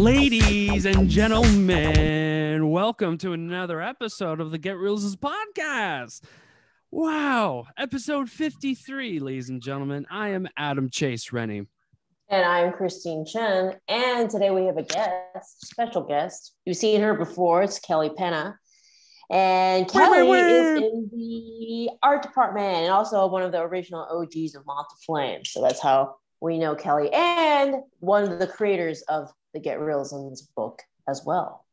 Ladies and gentlemen, welcome to another episode of the Get Reels podcast. Wow, episode 53, ladies and gentlemen. I am Adam Chase Rennie. And I'm Christine Chen. And today we have a guest, special guest. You've seen her before. It's Kellie Penna. And Kellie is in the art department and also one of the original OGs of Moth to Flame. So that's how we know Kellie and one of the creators of the Get Reelisms book as well.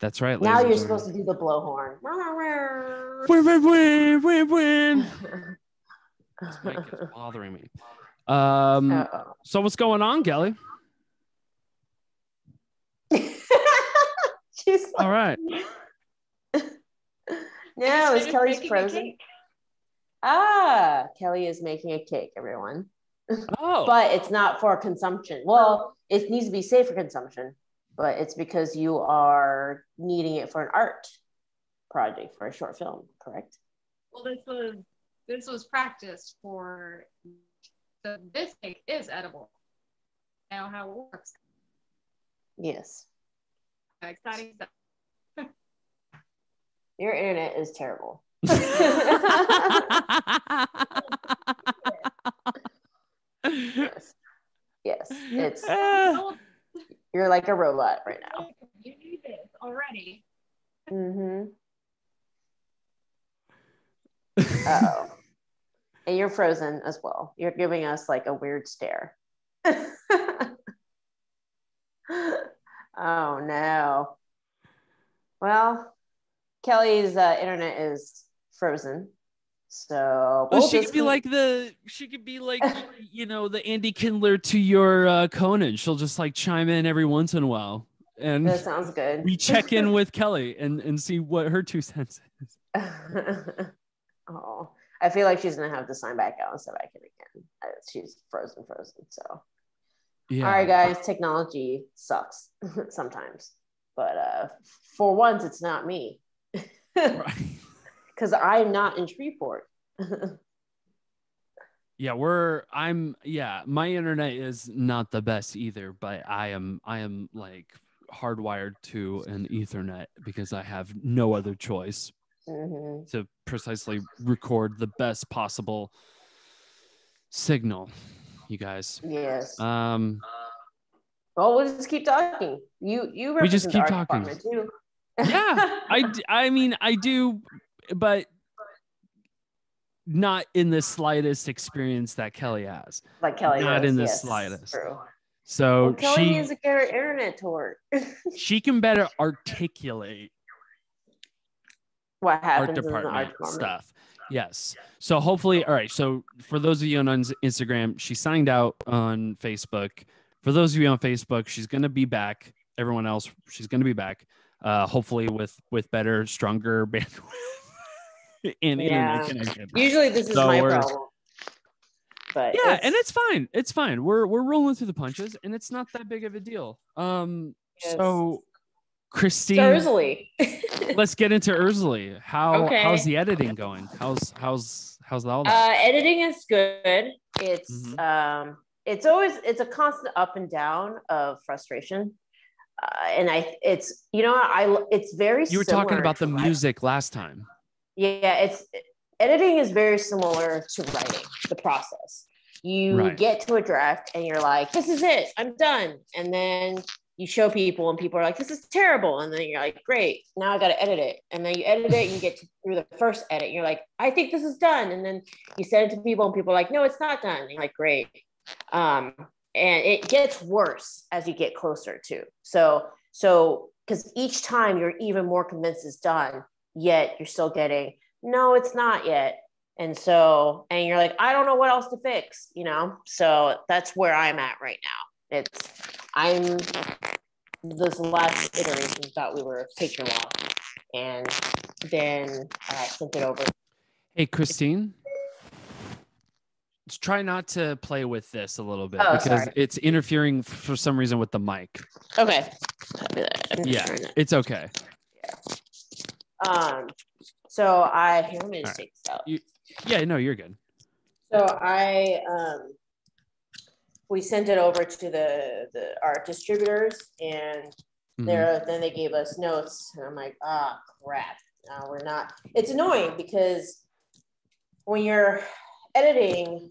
That's right. Now you're supposed to do the blowhorn. Win, win, win, win, win. it's bothering me. Um, Uh-oh. so what's going on, Kellie? She's like, all right. no, is Kellie's frozen? Ah, Kellie is making a cake, everyone. Oh. but it's not for consumption. Well, it needs to be safe for consumption, but it's because you are needing it for an art project for a short film, correct? Well, this was this was practiced for so this cake is edible. Now how it works. Yes. Exciting stuff. Your internet is terrible. yes. Yes. It's you're like a robot right now. You need this already. Mm-hmm. oh. And you're frozen as well. You're giving us like a weird stare. oh no. Well, Kellie's uh, internet is frozen. So we'll she could be like the she could be like you know the Andy Kindler to your uh, Conan. She'll just like chime in every once in a while, and that sounds good. we check in with Kellie and and see what her two cents is. oh, I feel like she's gonna have to sign back out and start back in again. Uh, she's frozen, frozen. So, yeah. All right, guys, technology sucks sometimes, but uh, for once, it's not me. right because I'm not in Shreveport. yeah, we're I'm yeah, my internet is not the best either, but I am I am like hardwired to an ethernet because I have no other choice mm-hmm. to precisely record the best possible signal you guys. Yes. Um well we'll just keep talking. You you we just keep talking. yeah i i mean i do but not in the slightest experience that Kellie has. Like Kellie, not does, in the yes, slightest. True. So well, Kellie she needs to get internet to work. she can better articulate what happens art department, art department stuff. Yes. So hopefully, all right. So for those of you on Instagram, she signed out on Facebook. For those of you on Facebook, she's going to be back. Everyone else, she's going to be back. Uh, hopefully with with better, stronger bandwidth in yeah. internet connection. Usually this is so my problem. But yeah, it's... and it's fine. It's fine. We're we're rolling through the punches and it's not that big of a deal. Um yes. so Christine Erzulie. let's get into Erzulie. How okay. how's the editing going? How's how's how's all that? Uh, editing is good. It's mm-hmm. um it's always it's a constant up and down of frustration. Uh, and I it's you know I it's very you were talking about the music last time yeah it's editing is very similar to writing the process. You right. get to a draft and you're like this is it i'm done. And then you show people and people are like this is terrible. And then you're like great now i got to edit it. And then you edit it and you get to, through the first edit you're like i think this is done. And then you send it to people and people are like no it's not done. And you're like great. Um, and it gets worse as you get closer to. So so because each time you're even more convinced it's done yet you're still getting no it's not yet. And so and you're like i don't know what else to fix you know? So that's where i'm at right now. It's i'm this last iteration thought we were picture lock and then i sent it over. Hey christine let's try not to play with this a little bit oh, because sorry. it's interfering for some reason with the mic. Okay. Yeah it's okay. Yeah um, so I here, let me just take this out. You, yeah, no, you're good. So I um, we sent it over to the the our distributors, and Mhm. there then they gave us notes, and I'm like, ah, crap. No, we're not. It's annoying because when you're editing,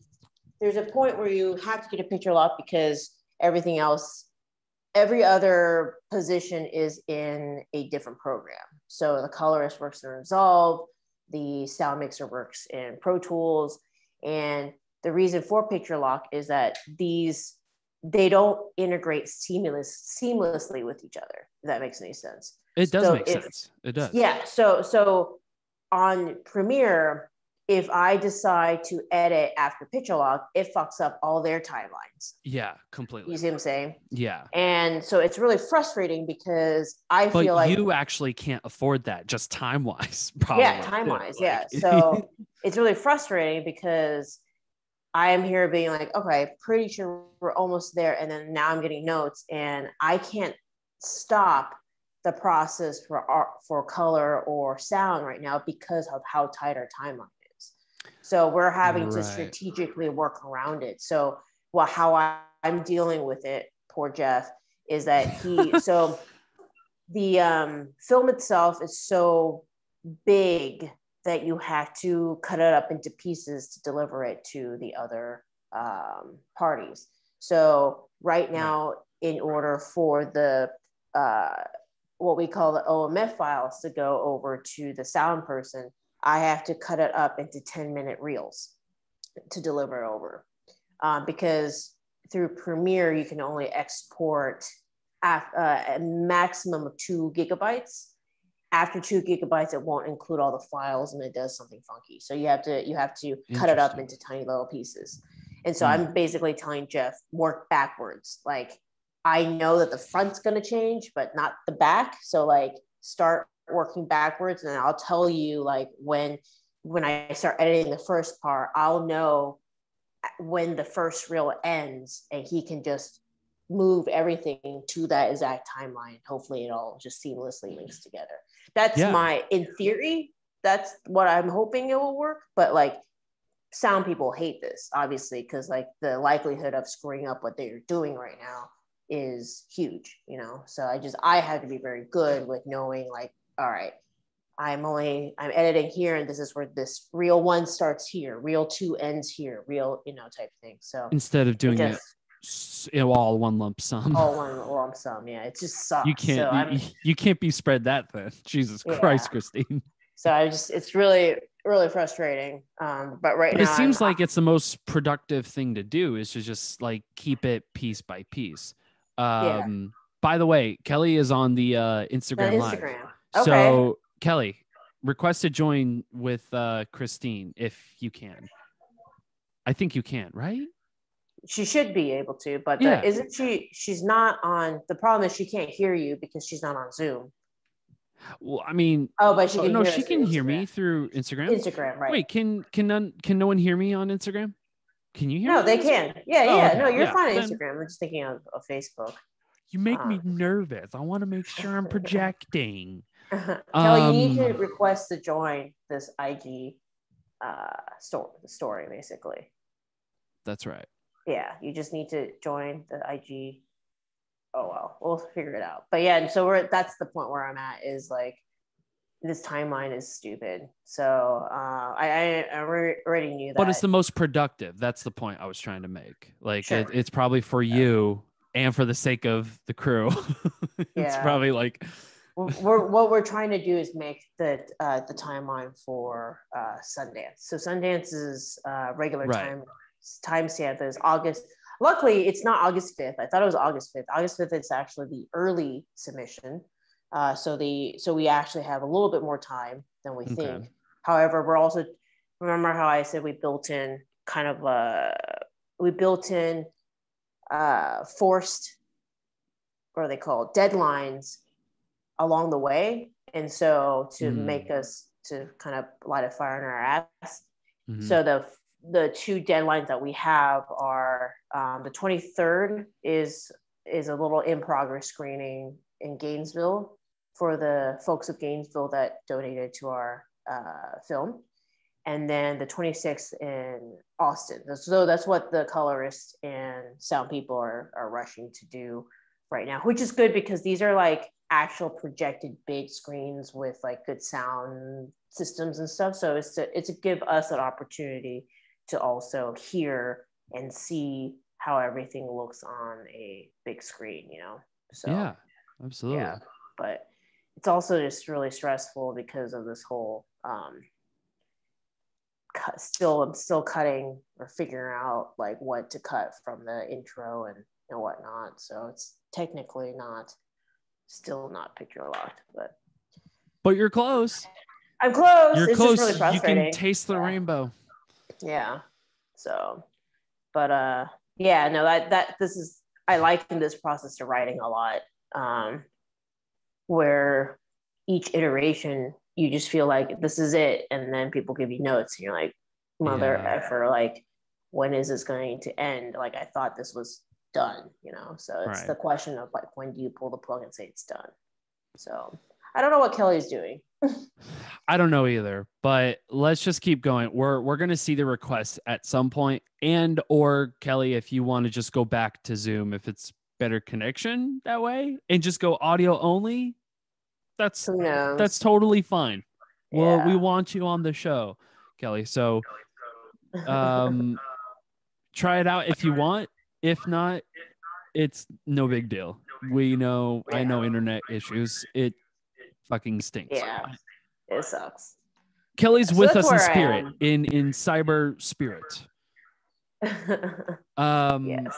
there's a point where you have to get a picture lock because everything else, every other position is in a different program. So the colorist works in Resolve, the sound mixer works in Pro Tools, and the reason for picture lock is that these they don't integrate seamless seamlessly with each other. If that makes any sense. It does So make if- sense. It does. Yeah. So so on Premiere, if I decide to edit after picture lock, it fucks up all their timelines. Yeah, completely. You see what I'm saying? Yeah. And so it's really frustrating because I But feel like you actually can't afford that just time wise, probably. yeah, time wise, yeah. So it's really frustrating because I am here being like, okay, pretty sure we're almost there, and then now I'm getting notes, and I can't stop the process for art, for color or sound right now because of how tight our timeline is. So we're having to strategically work around it. So well, how I, I'm dealing with it, poor Jeff, is that he so the um, film itself is so big that you have to cut it up into pieces to deliver it to the other um, parties. So right now, in order for the uh, what we call the OMF files to go over to the sound person, I have to cut it up into 10 minute reels to deliver it over. Um, because through Premiere, you can only export af- uh, a maximum of two gigabytes after two gigabytes, it won't include all the files and it does something funky. So you have to you have to cut it up into tiny little pieces. And so Hmm. I'm basically telling Jeff work backwards. Like I know that the front's gonna change, but not the back. So like start working backwards, and I'll tell you like when when I start editing the first part, I'll know when the first reel ends, and he can just move everything to that exact timeline. Hopefully, it all just seamlessly links together. That's Yeah. my, in theory, that's what I'm hoping it will work. But like, sound people hate this, obviously, because like the likelihood of screwing up what they're doing right now is huge, you know? So I just, I have to be very good with knowing, like, all right, I'm only, I'm editing here, and this is where this reel one starts here, reel two ends here, reel you know, type thing. So Instead of doing it just in all one lump sum. all one lump sum. Yeah, it just sucks. you can't So, you, you can't be spread that thin. Jesus Yeah. Christ, Christine. so I just, it's really, really frustrating. Um, but right But now, it seems I'm- like it's the most productive thing to do is to just like keep it piece by piece. Um by the way, Kellie is on the uh on Instagram, live. Instagram. Okay. So Kellie, request to join with uh Christine if you can. I think you can, right? she should be able to, but the, isn't she? She's not on. The problem is she can't hear you because she's not on Zoom. Well, I mean, Oh, but she oh, can. no, hear she can through hear me through Instagram. Instagram, right? Wait, can can none can no one hear me on Instagram? Can you hear no, me? they can. Instagram? Yeah, Oh, yeah. okay. No, you're Yeah, fine on Instagram. I'm just thinking of, of Facebook. You make me Uh. nervous. I want to make sure I'm projecting. Kellie, you need to Um, request to join this IG uh, story. Story, basically. That's right. yeah, you just need to join the IG. Oh well, we'll figure it out. But yeah, and so we're that's the point where I'm at is like this timeline is stupid. So uh, I I, I already knew that. But it's the most productive. That's the point I was trying to make. Like Sure. it, it's probably for you and for the sake of the crew. it's Yeah. probably like we're, what we're trying to do is make the uh, the timeline for uh, Sundance. So Sundance's uh, regular Right. time timestamp is August. Luckily, it's not August fifth. I thought it was August fifth. August fifth is actually the early submission. Uh, so the so we actually have a little bit more time than we Okay. think. However, we're also remember how I said we built in kind of uh we built in uh forced what are they called deadlines along the way and so to Mm. make us to kind of light a fire in our ass mhm. so the the two deadlines that we have are um, the 23rd is is a little in progress screening in Gainesville for the folks of Gainesville that donated to our uh, film, and then the 26th in Austin. So that's what the colorists and sound people are, are rushing to do right now, which is good because these are like actual projected big screens with like good sound systems and stuff. So it's to it's to give us an opportunity to also hear and see how everything looks on a big screen, you know. So yeah, absolutely. Yeah, but it's also just really stressful because of this whole um cut, still I'm still cutting or figuring out like what to cut from the intro and and whatnot. So it's technically not still not picture locked, but but you're close. I'm close. You're it's close. Really you can taste the yeah. rainbow. Yeah. So, but uh, yeah, no, that that this is I liken this process to writing a lot. Um, where each iteration you just feel like this is it, and then people give you notes, and you're like, mother yeah. effer, like when is this going to end? Like I thought this was done, you know. So it's right. the question of like when do you pull the plug and say it's done? So I don't know what Kellie's doing. I don't know either, but let's just keep going. We're we're gonna see the request at some point, and or Kellie, if you want to just go back to Zoom, if it's better connection that way, and just go audio only, that's that's totally fine. Yeah. Well, we want you on the show, Kellie. So, um, try it out if you want. If not, it's no big deal. We know. Yeah. I know internet issues. It fucking stinks. Yeah, it sucks. Kellie's so with us in spirit, in in cyber spirit. um, yes.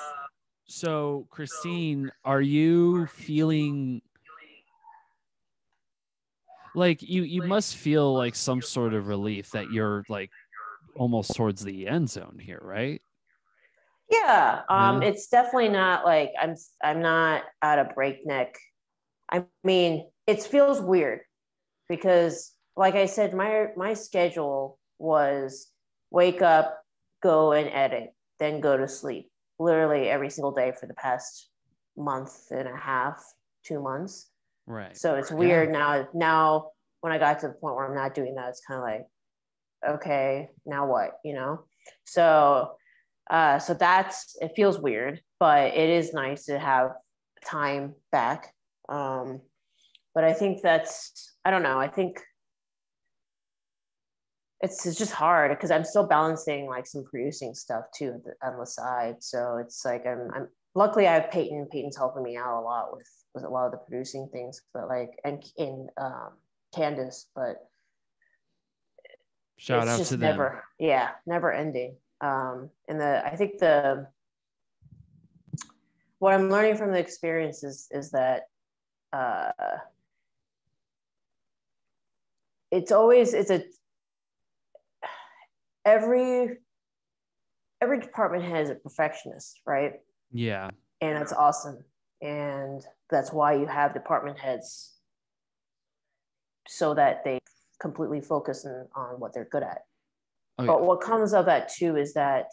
So, Christine, are you feeling like you you must feel like some sort of relief that you're like almost towards the end zone here, right? Yeah, um, yeah. it's definitely not like I'm I'm not at a breakneck. I mean, it feels weird because like I said, my my schedule was wake up, go and edit, then go to sleep. Literally every single day for the past month and a half, two months. Right. So it's weird yeah. now. Now when I got to the point where I'm not doing that, it's kind of like, okay, now what? You know? So uh so that's it feels weird, but it is nice to have time back. Um but I think that's I don't know. I think it's, it's just hard because I'm still balancing like some producing stuff too on the side. So it's like I'm, I'm luckily I have Peyton. Peyton's helping me out a lot with with a lot of the producing things, but like and in um, Candace, but shout out to them. Never, yeah, never ending. Um, and the I think the what I'm learning from the experience is is that uh, it's always it's a every every department has a perfectionist right? Yeah. And it's awesome. And that's why you have department heads so that they completely focus on, on what they're good at oh, but what comes of that too is that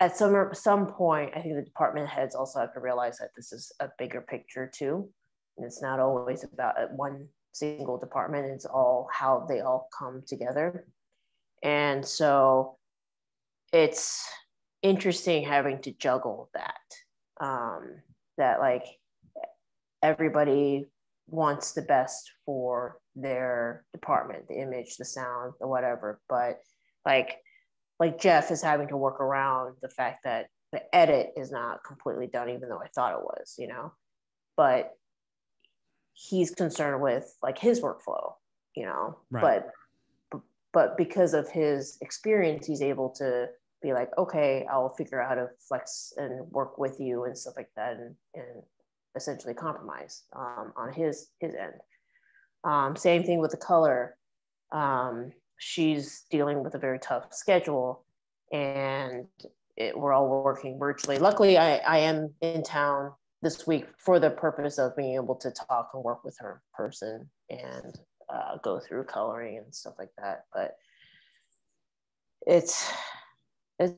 at some some point i think the department heads also have to realize that this is a bigger picture too and it's not always about one single department. It's all how they all come together. And so it's interesting having to juggle that. Um, that like everybody wants the best for their department, the image, the sound, the whatever. But like like Jeff is having to work around the fact that the edit is not completely done, even though I thought it was, you know. But he's concerned with like his workflow, you know, right. but but because of his experience, he's able to be like, okay, I'll figure out how to flex and work with you and stuff like that, and, and essentially compromise um, on his his end. Um, same thing with the color. Um, she's dealing with a very tough schedule, and it, we're all working virtually. Luckily, I, I am in town this week for the purpose of being able to talk and work with her in person and uh, go through coloring and stuff like that. But it's it's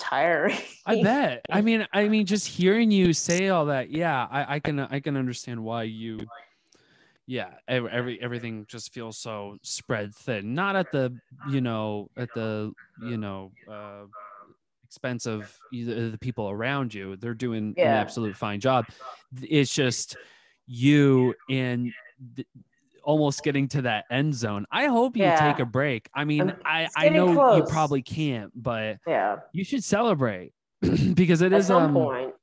tiring. I bet. I mean, I mean, just hearing you say all that, yeah, I, I can I can understand why you yeah every, every everything just feels so spread thin not at the you know at the you know uh expense of the people around you they're doing Yeah. an absolute fine job it's just you and th- almost getting to that end zone i hope you Yeah. take a break i mean I'm- i i know you probably can't but Yeah. you should celebrate because it At is some um point,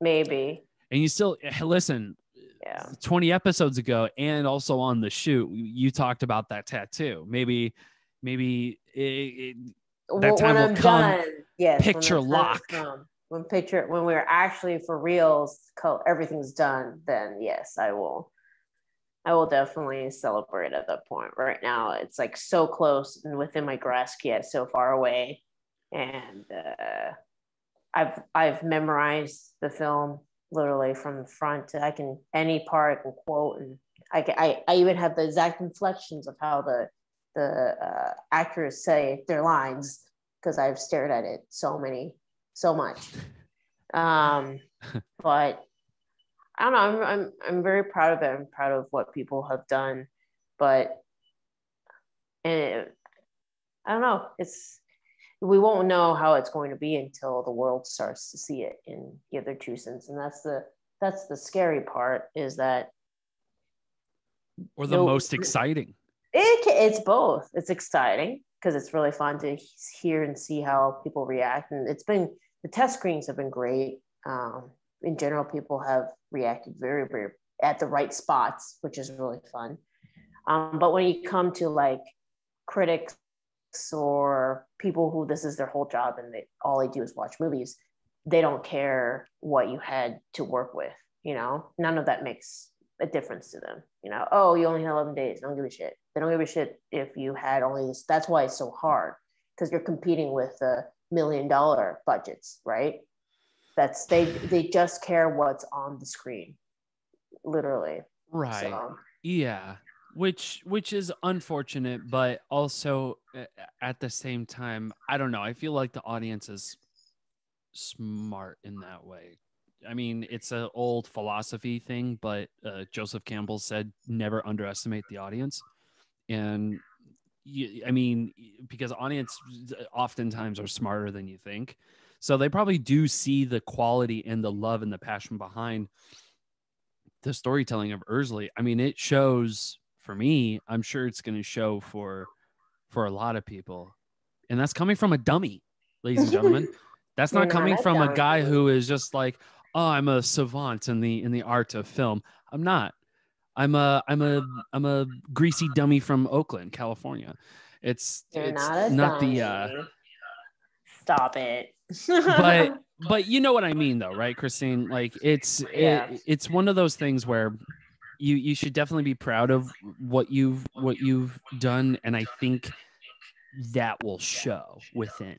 maybe. and you still eh, listen Yeah. 20 episodes ago and also on the shoot you talked about that tattoo maybe maybe it, it, That time when will I'm come. done, yes. Picture time lock. come, When picture when we're actually for reals, everything's done. Then yes, I will. I will definitely celebrate at that point. Right now, it's like so close and within my grasp yet so far away, and uh, I've I've memorized the film literally from front to I can any part I can quote and I can, I, I even have the exact inflections of how the the uh, actors say their lines because I've stared at it so many so much. Um, but I don't know. I'm I'm I'm very proud of it. I'm proud of what people have done, but and it, I don't know. It's we won't know how it's going to be until the world starts to see it in the other two sins, and that's the that's the scary part is that or the No, most exciting it, it's both. It's exciting because it's really fun to hear and see how people react, and it's been the test screenings have been great. Um, in general, people have reacted very, very at the right spots, which is really fun. Um, but when you come to like critics or people who this is their whole job and they all they do is watch movies, they don't care what you had to work with. You know, none of that makes a difference to them. You know, oh, you only had 11 days. Don't give a shit. They don't give a shit if you had only this. That's why it's so hard because you're competing with the million dollar budgets, right? That's they they just care what's on the screen, literally. right So, yeah which which is unfortunate but also uh, at the same time i don't know i feel like the audience is smart in that way. I mean it's an old philosophy thing but uh, joseph campbell said never underestimate the audience. And you, i mean because audience oftentimes are smarter than you think. So they probably do see the quality and the love and the passion behind the storytelling of Erzulie. I mean, it shows for me. I'm sure it's going to show for for a lot of people, and that's coming from a dummy, ladies and gentlemen. That's not coming from a guy who is just like, oh, I'm a savant in the in the art of film. I'm not. I'm a I'm a I'm a greasy dummy from Oakland, California. It's you're it's not not the uh Stop it. but but you know what I mean though, right, Christine? Like it's Yeah. it, it's one of those things where you you should definitely be proud of what you've what you've done, and I think that will show within,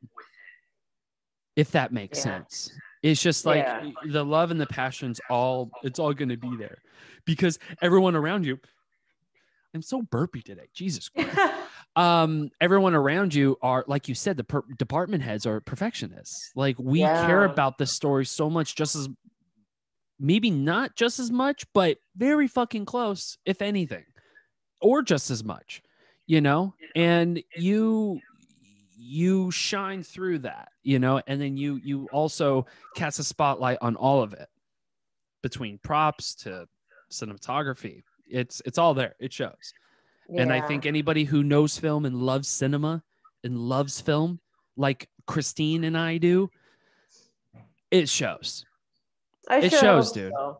if that makes Yeah. sense. It's just like Yeah. the love and the passion's all it's all going to be there because everyone around you. I'm so burpy today. Jesus Christ um everyone around you are like you said the per- department heads are perfectionists like we care about the story so much just as maybe not just as much but very fucking close if anything or just as much you know? And you you shine through that you know? And then you you also cast a spotlight on all of it between props to cinematography. It's it's all there. It shows. And I think anybody who knows film and loves cinema and loves film, like Christine and I do, it shows. I it shows, dude. so.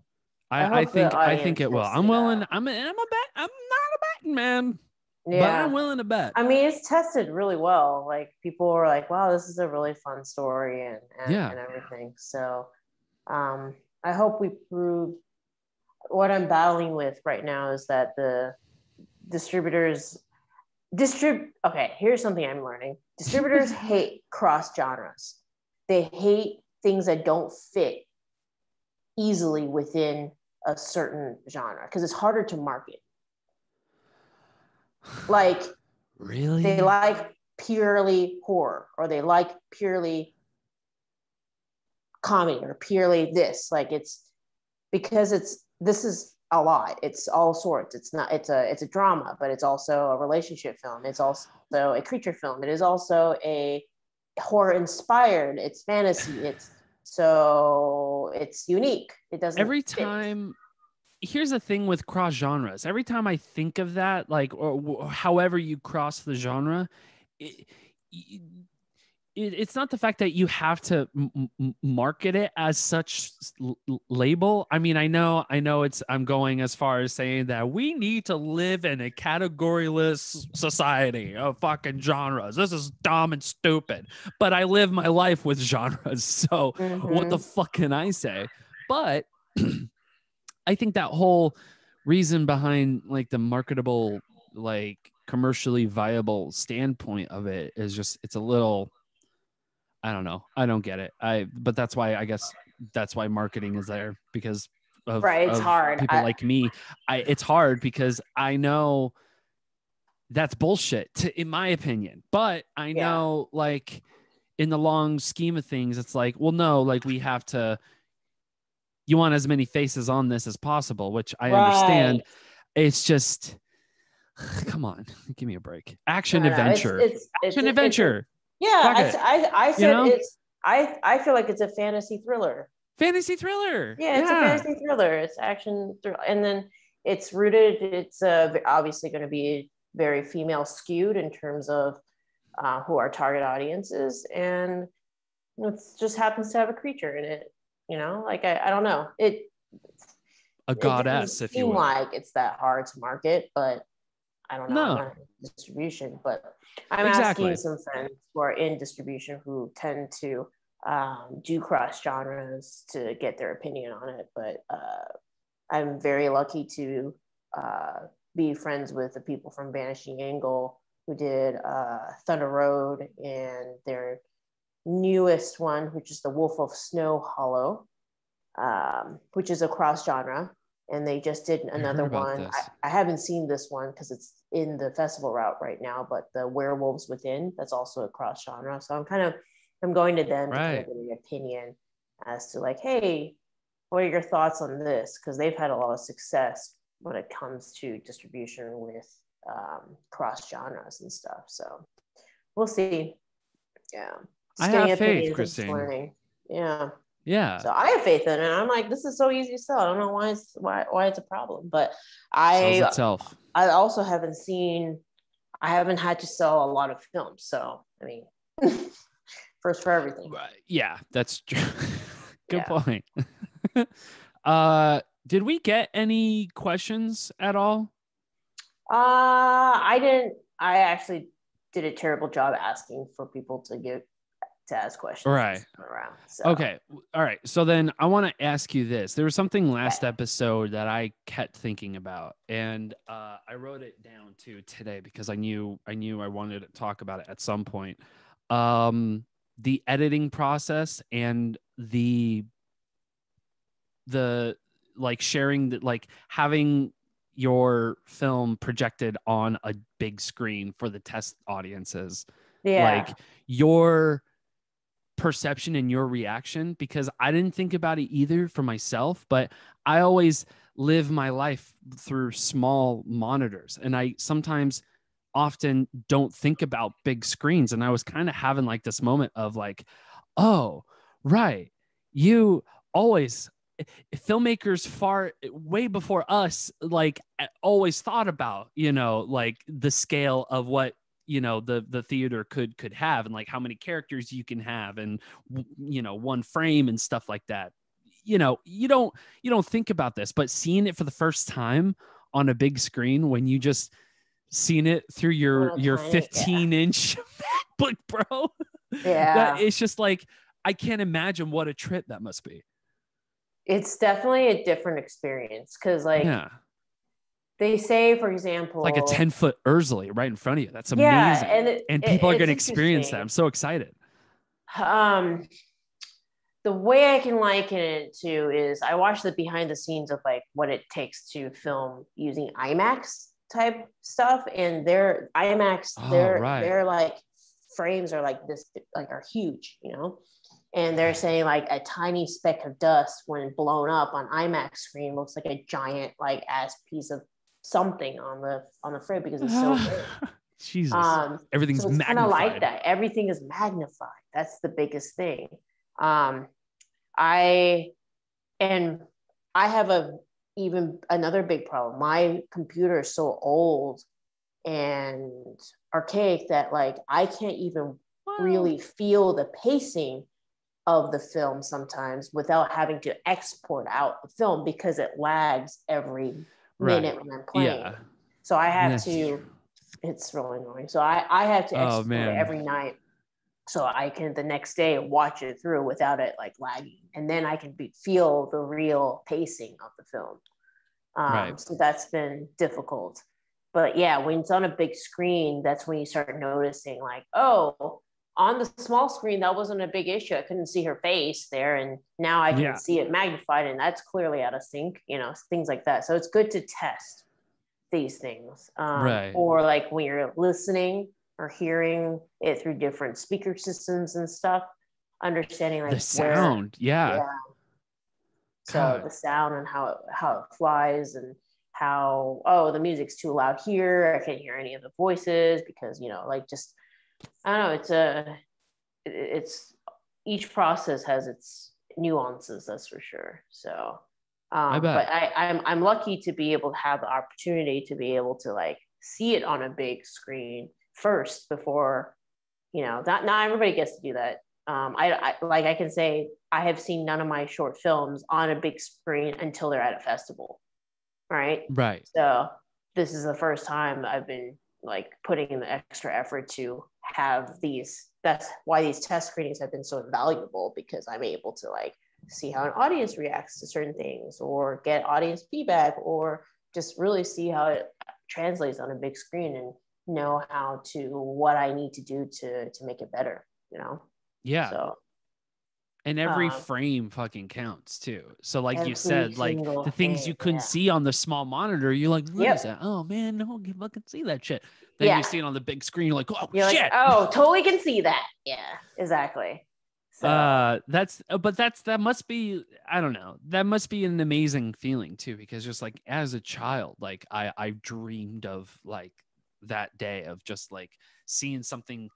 I, I I, think I think it will. I'm willing. that. I'm a, I'm a bet. I'm not a betting man, Yeah. but I'm willing to bet. I mean, it's tested really well. Like people are like, "Wow, this is a really fun story," and and, Yeah. and everything. So, um, I hope we prove what I'm battling with right now is that the distributors distrib. Okay, here's something I'm learning. Distributors hate cross genres. They hate things that don't fit easily within a certain genre because it's harder to market. Like really? they like purely horror or they like purely comedy or purely this like it's because it's this is a lot. It's all sorts. It's not. It's a. It's a drama, but it's also a relationship film. It's also a creature film. It is also a horror inspired. It's fantasy. It's so it's unique. It doesn't. Every fit. time. Here's the thing with cross genres. Every time I think of that, like, or, or however you cross the genre, it, it, it's not the fact that you have to m- market it as such l- label i mean i know i know it's i'm going as far as saying that we need to live in a categoryless society of fucking genres this is dumb and stupid but i live my life with genres so mm-hmm. what the mm-hmm. fuck can i say but i think that whole reason behind like the marketable like commercially viable standpoint of it is just it's a little I don't know. I don't get it. I but that's why I guess that's why marketing is there because of, right. It's hard. People I, like me. I it's hard because I know that's bullshit to, in my opinion. But I know like in the long scheme of things, it's like, well, no, like we have to you want as many faces on this as possible, which I right. understand. It's just come on, give me a break. Action adventure. It's, it's, Action it's, adventure. Yeah, I, I, I, said you know? it's. I I feel like it's a fantasy thriller. Fantasy thriller. Yeah, it's yeah. a fantasy thriller. It's action, thriller. and then it's rooted. It's uh, obviously going to be very female skewed in terms of uh, who our target audience is, and it just happens to have a creature in it. You know, like I, I don't know it. A goddess, if you will. like it's that hard to market, but I don't know no. distribution, but I'm exactly. asking some friends who are in distribution who tend to um, do cross genres to get their opinion on it. But uh, I'm very lucky to uh, be friends with the people from Vanishing Angle who did uh, Thunder Road and their newest one, which is The Wolf of Snow Hollow, um, which is a cross genre and they just did another one. I, I, haven't seen this one because it's in the festival route right now, but the Werewolves Within, that's also a cross genre. So I'm kind of I'm going to them right. to kind of get an opinion as to like, hey, what are your thoughts on this? Because they've had a lot of success when it comes to distribution with um, cross genres and stuff. So we'll see. Yeah. Just I have faith, Christine. Yeah. Yeah. So I have faith in it. I'm like, this is so easy to sell. I don't know why it's why why it's a problem, but I Sells itself. I also haven't seen. I haven't had to sell a lot of films, so I mean, first for everything. Yeah, that's true. Good point. uh, did we get any questions at all? Uh, I didn't. I actually did a terrible job asking for people to give to ask questions. Right. Around, so. Okay. All right. So then I want to ask you this. There was something last episode that I kept thinking about, and uh, I wrote it down too today because I knew I knew I wanted to talk about it at some point. Um, the editing process and the the like sharing that like having your film projected on a big screen for the test audiences yeah. like your perception and your reaction because I didn't think about it either for myself, but I always live my life through small monitors and I sometimes often don't think about big screens and I was kind of having like this moment of like oh right you always eh, filmmakers far way before us like always thought about you know like the scale of what you know the the theater could could have and like how many characters you can have and you know one frame and stuff like that. You know you don't you don't think about this but seeing it for the first time on a big screen when you just seen it through your your 15 yeah. inch MacBook bro yeah. that, it's just like I can't imagine what a trip that must be. It's definitely a different experience because like yeah they say, for example, like a 10 foot Erzulie right in front of you. That's amazing. Yeah, and, it, and people it, are going to experience that. I'm so excited. Um, the way I can liken it to is I watch the behind the scenes of like what it takes to film using IMAX type stuff, and their IMAX, oh, their right. their like frames are like this, like are huge, you know. and they're saying like a tiny speck of dust when blown up on IMAX screen looks like a giant like ass piece of something on the on the frame because it's so big. Jesus. Um, Everything's so kind of like that. Everything is magnified. That's the biggest thing. Um, I and I have a even another big problem. My computer is so old and archaic that like I can't even wow. really feel the pacing of the film sometimes without having to export out the film because it lags every minute when I'm playing. Yeah. So I have That's to true. it's really annoying. So I, I have to oh, export oh, every night so I can the next day watch it through without it like lagging, and then I can be, feel the real pacing of the film. Um, right. So that's been difficult, but yeah, when it's on a big screen, that's when you start noticing like, oh, on the small screen that wasn't a big issue. I couldn't see her face there, and now I can yeah. see it magnified, and that's clearly out of sync. You know, things like that. So it's good to test these things, um, right? Or like when you're listening or hearing it through different speaker systems and stuff, understanding like the sound, where, yeah. yeah. So the sound and how it how it flies and how oh the music's too loud here. I can't hear any of the voices because you know like just I don't know. It's a it's each process has its nuances. That's for sure. So. Um, I bet. But I, I'm I'm lucky to be able to have the opportunity to be able to like see it on a big screen first before you know not not everybody gets to do that um, I, I like I can say I have seen none of my short films on a big screen until they're at a festival, right? Right. So this is the first time I've been like putting in the extra effort to have these. That's why these test screenings have been so valuable because I'm able to like see how an audience reacts to certain things or get audience feedback or just really see how it translates on a big screen and know how to what I need to do to to make it better, you know? Yeah. So and every um, frame fucking counts too. So like you said, like the things you couldn't yeah. see on the small monitor, you're like, what yep. is that? Oh man, no one can fucking see that shit. Then yeah. you see it on the big screen, you're like, oh you're shit. Like, oh, totally can see that. Yeah, exactly. So. Uh, that's uh, but that's that must be I don't know that must be an amazing feeling too because just like as a child like I I dreamed of like that day of just like seeing something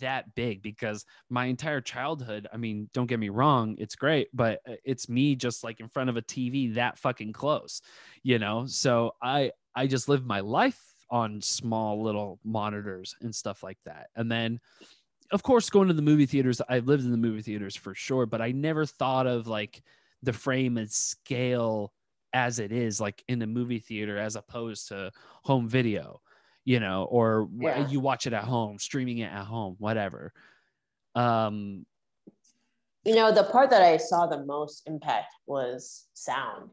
that big because my entire childhood i mean don't get me wrong it's great but uh, it's me just like in front of a tv that fucking close you know? So i i just live my life on small little monitors and stuff like that. And then of course going to the movie theaters i've lived in the movie theaters for sure but i never thought of like the frame and scale as it is like in the movie theater as opposed to home video you know, or yeah. you watch it at home, streaming it at home, whatever. Um, you know, the part that I saw the most impact was sound.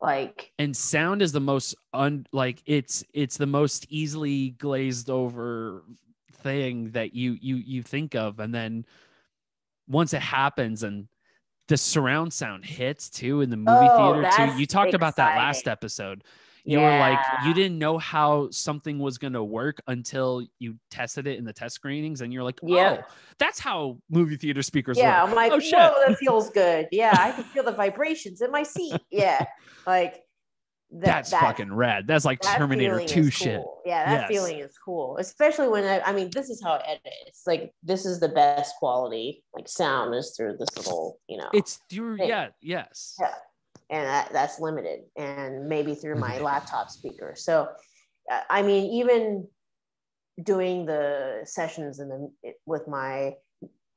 Like and sound is the most un like it's it's the most easily glazed over thing that you you you think of and then once it happens and the surround sound hits too in the movie oh, theater too. You talked exciting. about that last episode you yeah. were like you didn't know how something was going to work until you tested it in the test screenings and you're like yeah. Oh, that's how movie theater speakers yeah work. i'm like oh, shit. whoa that feels good. Yeah i can feel the vibrations in my seat. Yeah like that's that, fucking rad. That's like that terminator 2 shit. yeah that yes. feeling is cool especially when I, I mean this is how it is like this is the best quality like sound is through this little you know it's through yeah yes. Yeah and that, that's limited and maybe through my laptop speaker. So uh, i mean even doing the sessions in the with my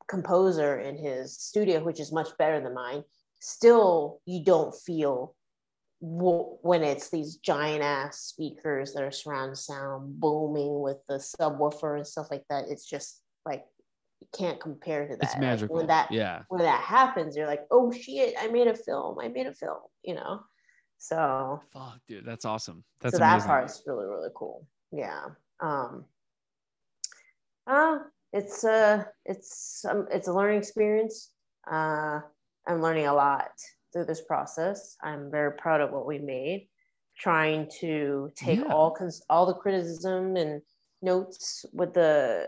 composer in his studio which is much better than mine still you don't feel w- when it's these giant ass speakers that are surround sound booming with the subwoofer and stuff like that it's just like can't compare to that. It's magical. Like when that yeah when that happens, you're like, oh shit, I made a film. I made a film. You know. So fuck, dude, that's awesome. That's so amazing. that part's really really cool. Yeah. Um. Uh, it's uh it's um, it's a learning experience. Uh, I'm learning a lot through this process. I'm very proud of what we made. Trying to take yeah. all cons- all the criticism and notes with the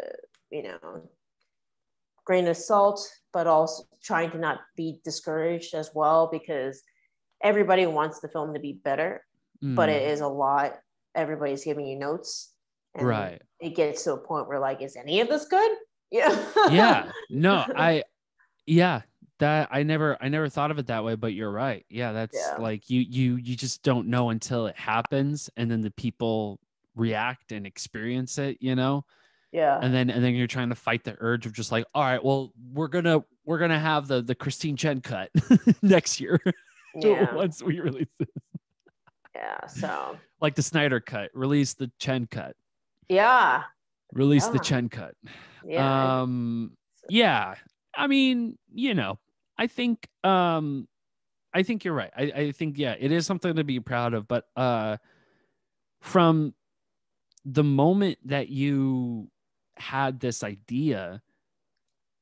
you know grain of salt, but also trying to not be discouraged as well because everybody wants the film to be better, mm. but it mm. a lot. Everybody's giving you notes. right. It gets to a point where like, is any of this good? Yeah. yeah. No, I yeah, that I never I never thought of it that way, but you're right. Yeah, that's yeah. like you you you just don't know until it happens and then the people react and experience it, you know? Yeah. And then and then you're trying to fight the urge of just like, all right, well, we're gonna we're gonna have the the Christine Chen cut next year. Yeah. once we release it. Yeah. So like the Snyder cut, release the Chen cut. Yeah. Release yeah. the Chen cut. Yeah. Um yeah. I mean, you know, I think um I think you're right. I, I think yeah, it is something to be proud of, but uh from the moment that you had this idea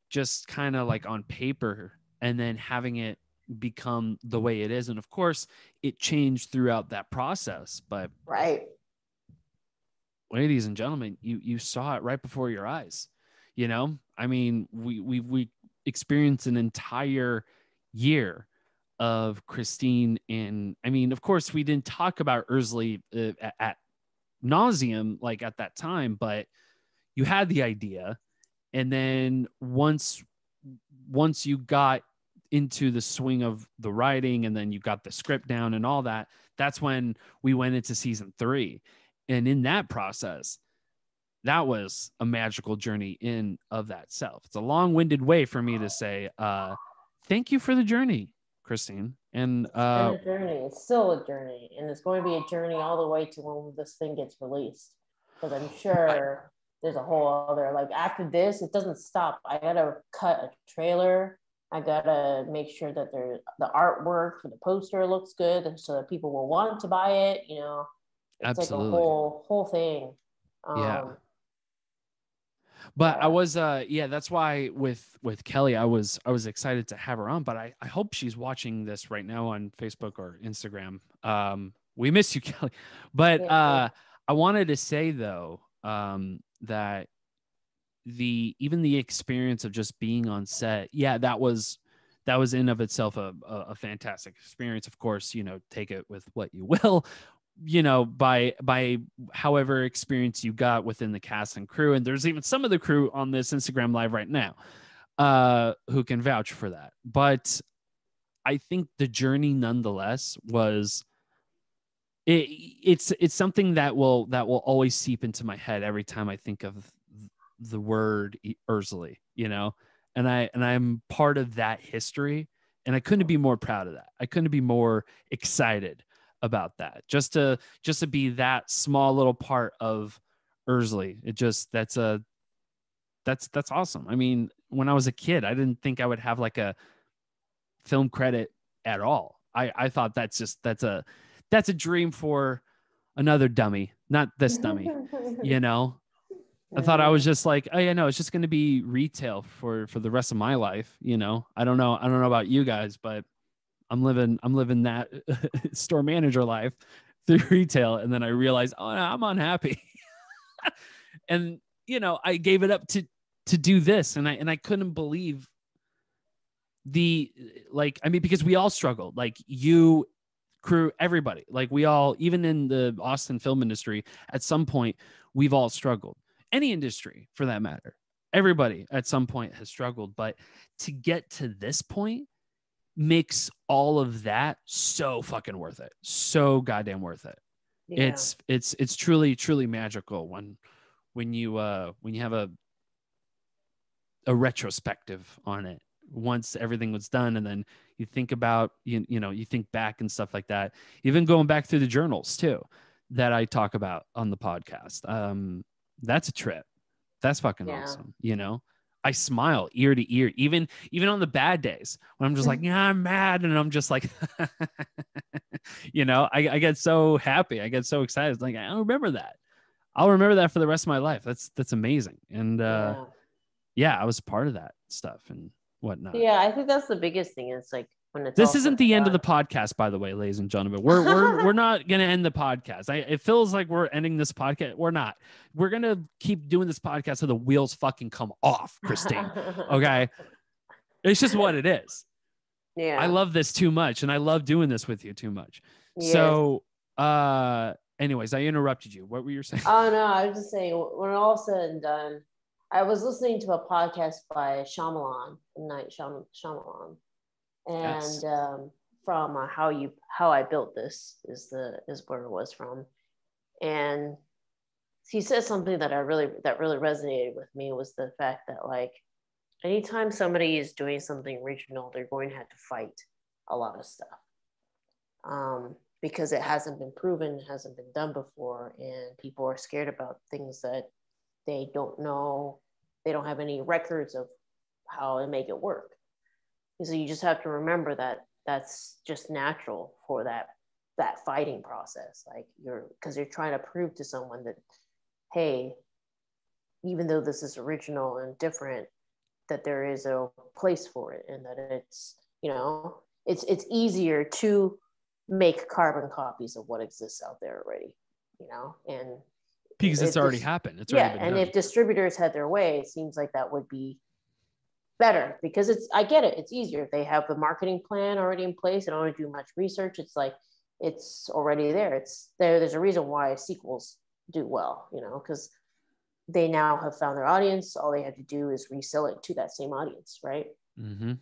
just kind of like on paper and then having it become the way it is. And of course it changed throughout that process but right. Ladies and gentlemen you you saw it right before your eyes you know? I mean we we we experienced an entire year of christine and i mean of course we didn't talk about erzulie uh, at, at nauseum like at that time but you had the idea and then once once you got into the swing of the writing and then you got the script down and all that that's when we went into season 3 and in that process that was a magical journey in of that self. It's a long-winded way for me to say uh thank you for the journey christine. And uh it's a journey. It's still a journey and it's going to be a journey all the way to when this thing gets released. Because i'm sure there's a whole other like after this it doesn't stop. I gotta cut a trailer. I gotta make sure that there the artwork for the poster looks good and so that people will want to buy it you know? It's Absolutely. like a whole whole thing. Um, yeah but i was uh yeah that's why with with kellie i was i was excited to have her on but i i hope she's watching this right now on facebook or instagram. Um we miss you kellie. But uh i wanted to say though um that the even the experience of just being on set yeah that was that was in of itself a, a, a, fantastic experience. Of course you know take it with what you will you know by by however experience you got within the cast and crew. And there's even some of the crew on this instagram live right now uh who can vouch for that. But i think the journey nonetheless was it, it's it's something that will that will always seep into my head every time I think of the word Erzulie, you know, and I and I'm part of that history, and I couldn't be more proud of that. I couldn't be more excited about that. Just to just to be that small little part of Erzulie, it just that's a that's that's awesome. I mean, when I was a kid, I didn't think I would have like a film credit at all. I I thought that's just that's a that's a dream for another dummy, not this dummy. you know, I thought I was just like, oh yeah, no, it's just going to be retail for for the rest of my life. You know, I don't know, I don't know about you guys, but I'm living I'm living that store manager life through retail, and then I realized, oh, no, I'm unhappy, and you know, I gave it up to to do this, and I and I couldn't believe the like i mean because we all struggled like you crew, everybody. Like we all, even in the Austin film industry, at some point, we've all struggled. Any industry for that matter. Everybody at some point has struggled. But to get to this point makes all of that so fucking worth it. So goddamn worth it. Yeah. It's it's it's truly, truly magical when when you uh when you have a a retrospective on it once everything was done and then you think about you, you know you think back and stuff like that. Even going back through the journals too that i talk about on the podcast. Um that's a trip. That's fucking yeah. awesome you know? I smile ear to ear even even on the bad days when i'm just like yeah i'm mad and i'm just like you know? I, I get so happy. I get so excited. Like i don't remember that. I'll remember that for the rest of my life. That's that's amazing. And uh yeah, yeah i was part of that stuff. And whatnot. Yeah, I think that's the biggest thing. It's like when it's This isn't the and end of the podcast, by the way, ladies and gentlemen. We're we're we're not gonna end the podcast. I, it feels like we're ending this podcast. We're not. We're gonna keep doing this podcast so the wheels fucking come off, Christine. Okay. It's just what it is. yeah. I love this too much, and I love doing this with you too much. So, uh, anyways, I interrupted you. What were you saying? Oh no, I was just saying when all said and done, I was listening to a podcast by Shyamalan. Night Shyam- Shyamalan, and Yes. um, from uh, how you how I built this is the is where it was from, and he said something that I really that really resonated with me was the fact that like anytime somebody is doing something original, they're going to have to fight a lot of stuff. Um, because it hasn't been proven, it hasn't been done before, and people are scared about things that they don't know, they don't have any records of how to make it work. So you just have to remember that that's just natural for that that fighting process. Like you're because you're trying to prove to someone that, hey, even though this is original and different, that there is a place for it and that it's, you know, it's it's easier to make carbon copies of what exists out there already, you know, and Because it's if already happened. It's yeah, already and done. if distributors had their way, it seems like that would be better because it's I get it, it's easier. They have the marketing plan already in place, they don't have to do much research. It's like it's already there. It's there, there's a reason why sequels do well, you know, because they now have found their audience. All they have to do is resell it to that same audience, right? hmm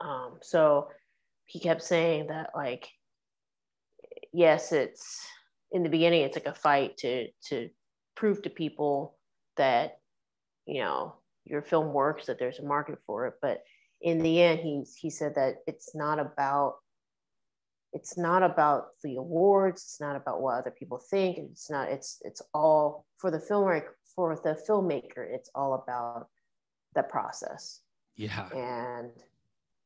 Um, so he kept saying that like, yes, it's in the beginning, it's like a fight to to prove to people that you know your film works, that there's a market for it. But in the end, he he said that it's not about it's not about the awards. It's not about what other people think. It's not. It's it's all for the filmmaker. For the filmmaker, it's all about the process Yeah. and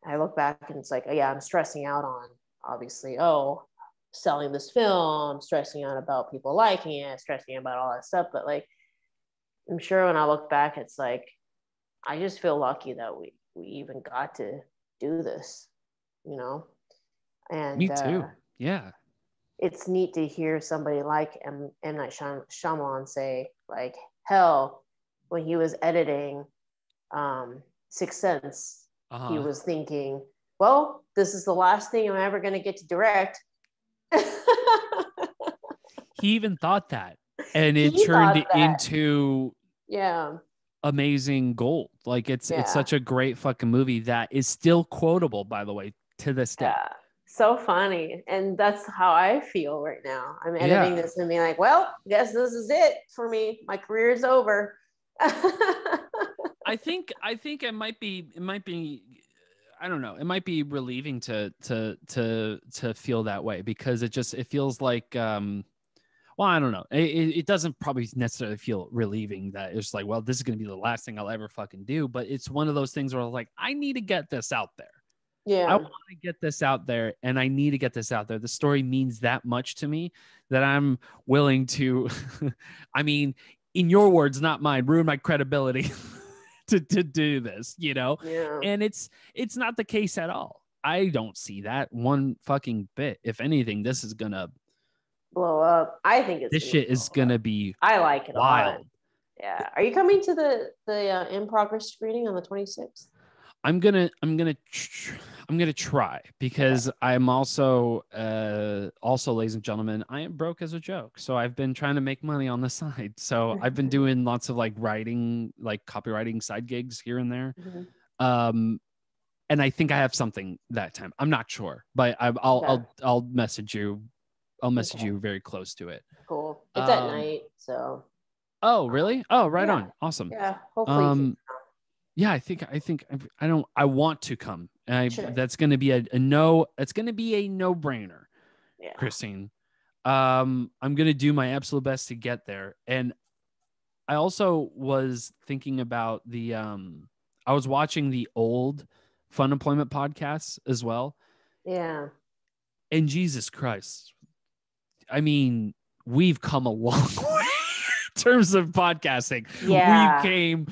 I look back and it's like, oh, yeah, I'm stressing out on obviously, oh, selling this film, stressing out about people liking it, stressing about all that stuff. But like, I'm sure when I look back, it's like, I just feel lucky that we we even got to do this, you know. And Me too. uh, Yeah. it's neat to hear somebody like M. M. Night Shyamalan say, like, hell, when he was editing um, Sixth Sense, Uh-huh. he was thinking, well, this is the last thing I'm ever going to get to direct. he even thought that, and it He turned it into yeah. amazing gold. Like it's Yeah. it's such a great fucking movie that is still quotable, by the way, to this day. Yeah. So funny. And that's how I feel right now. I'm editing Yeah. this and being like, well, guess this is it for me. My career is over. I think I think it might be it might be I don't know. It might be relieving to to to to feel that way because it just it feels like um well, I don't know. It, it it doesn't probably necessarily feel relieving that it's like, well, this is going to be the last thing I'll ever fucking do. But it's one of those things where I'm like, I need to get this out there. Yeah. I want to get this out there and I need to get this out there. The story means that much to me that I'm willing to, I mean, in your words, not mine, ruin my credibility to, to do this, you know? Yeah. And it's it's not the case at all. I don't see that one fucking bit. If anything, this is gonna Blow up. I think it's this shit is up. gonna be I like it a lot. wild. Yeah. Are you coming to the the uh, in progress screening on the 26th? I'm gonna I'm gonna tr- I'm gonna try because I'm also uh also ladies and gentlemen I am broke as a joke so I've been trying to make money on the side so I've been doing lots of like writing like copywriting side gigs here and there um and I think I have something that time I'm not sure but I, I'll Okay. I'll I'll message you I'll message Okay. you very close to it Cool. It's at Um, night, so oh really oh right Yeah. on awesome yeah. Hopefully, um yeah i think i think i don't i want to come and I, Sure. that's going to be a, a no it's going to be a no brainer yeah. christine um i'm going to do my absolute best to get there and i also was thinking about the um i was watching the old fun employment podcasts as well Yeah. and jesus christ i mean we've come a long way in terms of podcasting Yeah. we came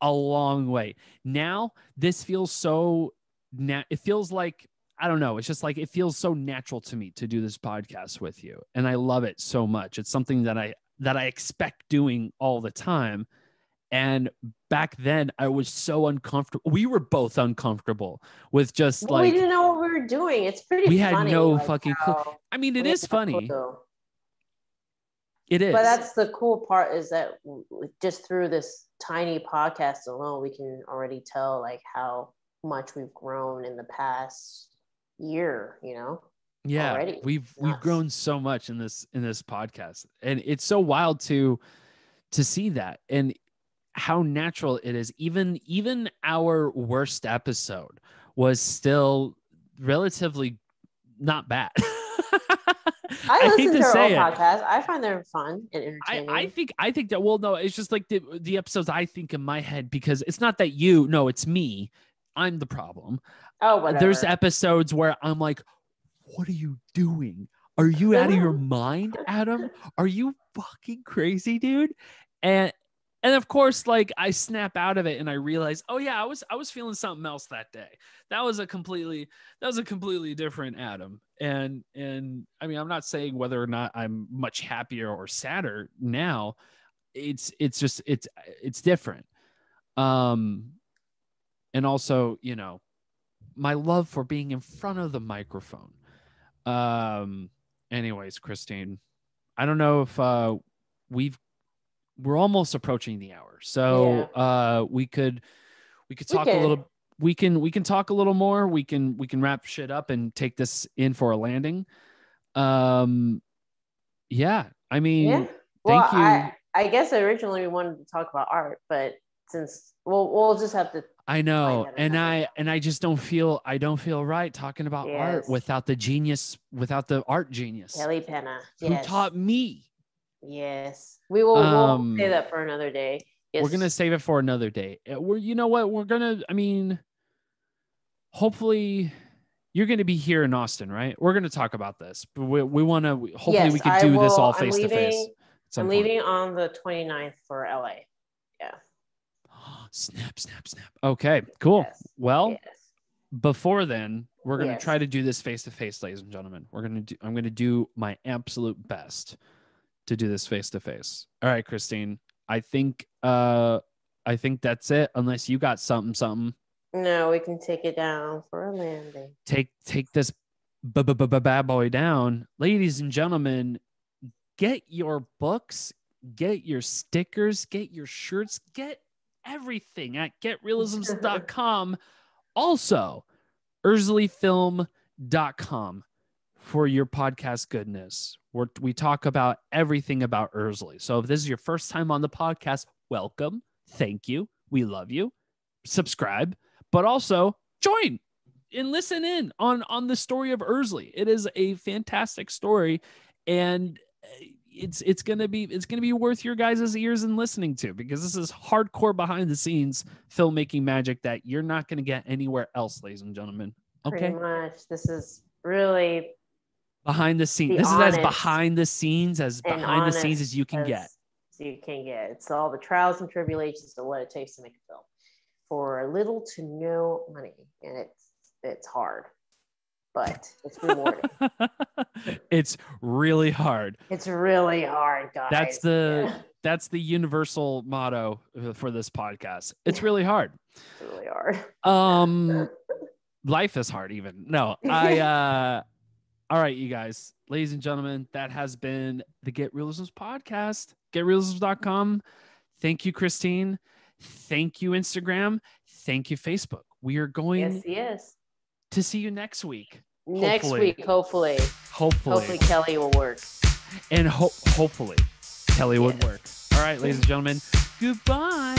a long way. Now this feels so now it feels like I don't know. It's just like it feels so natural to me to do this podcast with you, and I love it so much. It's something that I that I expect doing all the time. And back then, I was so uncomfortable. We were both uncomfortable with just Well, like we didn't know what we were doing. It's pretty. We had funny, no like, fucking clue. I mean, it is funny. clue. It is. But that's the cool part is that just through this tiny podcast alone, we can already tell like how much we've grown in the past year. You know. yeah already. we've we've grown so much in this in this podcast and it's so wild to to see that and how natural it is even even our worst episode was still relatively not bad I listen to to, our say old it. podcasts. I find them fun and I, entertaining. I think I think that well no it's just like the the episodes I think in my head because it's not that you no it's me I'm the problem oh, uh, whatever. there's episodes where I'm like, what are you doing? Are you out of your mind, Adam? Are you fucking crazy, dude? And and of course, like I snap out of it and I realize, oh yeah, I was I was feeling something else that day. That was a completely that was a completely different Adam. And and I mean, I'm not saying whether or not I'm much happier or sadder now. It's it's just it's it's different. Um and also, you know, my love for being in front of the microphone. Um, anyways, Christine, I don't know if uh, we've we're almost approaching the hour, so uh, we could we could We talk a little. We can we can talk a little more. We can we can wrap shit up and take this in for a landing. Um, yeah, I mean, yeah. Well, thank you. I, I guess originally we wanted to talk about art, but since we'll we'll just have to. I know, and I and I just don't feel I don't feel right talking about art without the genius, without the art genius Kellie Penna. who taught me. Yes. We will Um, we'll say that for another day. Yes. We're gonna save it for another day. Uh, We're you know what we're gonna. I mean, hopefully, you're gonna be here in Austin, right? We're gonna talk about this. But we we want to. Hopefully, Yes, we can do this all face to face. I'm leaving on the 29th for LA. Yeah. Snap, snap, snap. Okay, cool. Yes. Well, yes. before then, we're gonna try to do this face to face, ladies and gentlemen. We're gonna do. I'm gonna do my absolute best to do this face to face. All right, Christine. I think. Uh, I think that's it. Unless you got something, something. No, we can take it down for a landing. Take take this bad boy down, ladies and gentlemen. Get your books, get your stickers, get your shirts, get everything at getreelisms.com. Also, erzuliefilm.com for your podcast goodness. Where we talk about everything about Erzulie. So if this is your first time on the podcast, welcome. Thank you. We love you. Subscribe, but also join and listen in on on the story of Erzulie. It is a fantastic story and uh, it's it's gonna be it's gonna be worth your guys' ears and listening to because this is hardcore behind the scenes filmmaking magic that you're not gonna get anywhere else, ladies and gentlemen. Okay, Pretty much. This is really behind the scenes. Be This is as behind the scenes as behind the scenes as you can as get. You can get. It's all the trials and tribulations of what it takes to make a film for little to no money, and it's it's hard, but it's rewarding. it's really hard. it's really hard, guys. That's the Yeah, that's the universal motto uh, for this podcast. It's really hard. it's really hard. Um life is hard even. No, I uh all right, you guys, ladies and gentlemen, that has been the Get Reelisms podcast. GetReelisms.com. Thank you, Christine. Thank you, Instagram. Thank you, Facebook. We are going Yes, yes. to see you next week. Next Hopefully. week, hopefully, Hopefully. hopefully Kellie will work. And ho- hopefully Kellie would work. All right, ladies and gentlemen, goodbye.